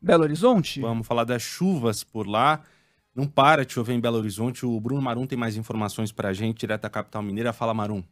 Belo Horizonte? Vamos falar das chuvas por lá. Não para de chover em Belo Horizonte. O Bruno Marum tem mais informações para a gente, direto da capital mineira. Fala, Marum.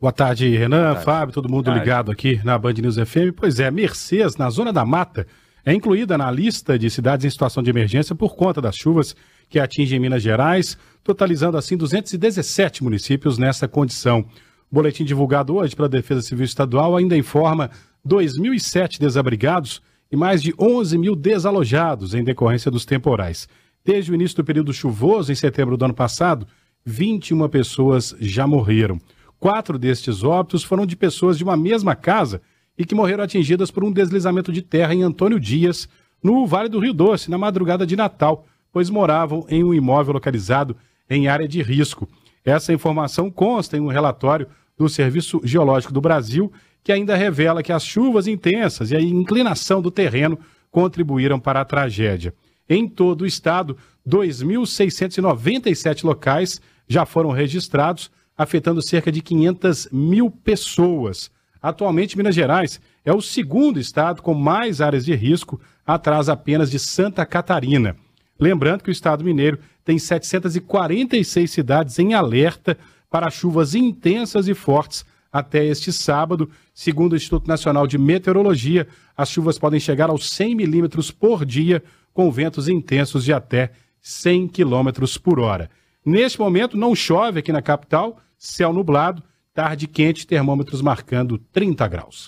Boa tarde, Renan, Boa tarde. Fábio, todo mundo ligado aqui na Band News FM. Pois é, Mercedes, na Zona da Mata, é incluída na lista de cidades em situação de emergência por conta das chuvas que atingem Minas Gerais, totalizando assim 217 municípios nessa condição. O boletim divulgado hoje pela Defesa Civil Estadual ainda informa 2.007 desabrigados mais de 11 mil desalojados em decorrência dos temporais. Desde o início do período chuvoso, em setembro do ano passado, 21 pessoas já morreram. Quatro destes óbitos foram de pessoas de uma mesma casa e que morreram atingidas por um deslizamento de terra em Antônio Dias, no Vale do Rio Doce, na madrugada de Natal, pois moravam em um imóvel localizado em área de risco. Essa informação consta em um relatório do Serviço Geológico do Brasil, que ainda revela que as chuvas intensas e a inclinação do terreno contribuíram para a tragédia. Em todo o estado, 2.697 locais já foram registrados, afetando cerca de 500 mil pessoas. Atualmente, Minas Gerais é o segundo estado com mais áreas de risco, atrás apenas de Santa Catarina. Lembrando que o estado mineiro tem 746 cidades em alerta para chuvas intensas e fortes até este sábado. Segundo o Instituto Nacional de Meteorologia, as chuvas podem chegar aos 100 milímetros por dia, com ventos intensos de até 100 quilômetros por hora. Neste momento, não chove aqui na capital, céu nublado, tarde quente, termômetros marcando 30 graus.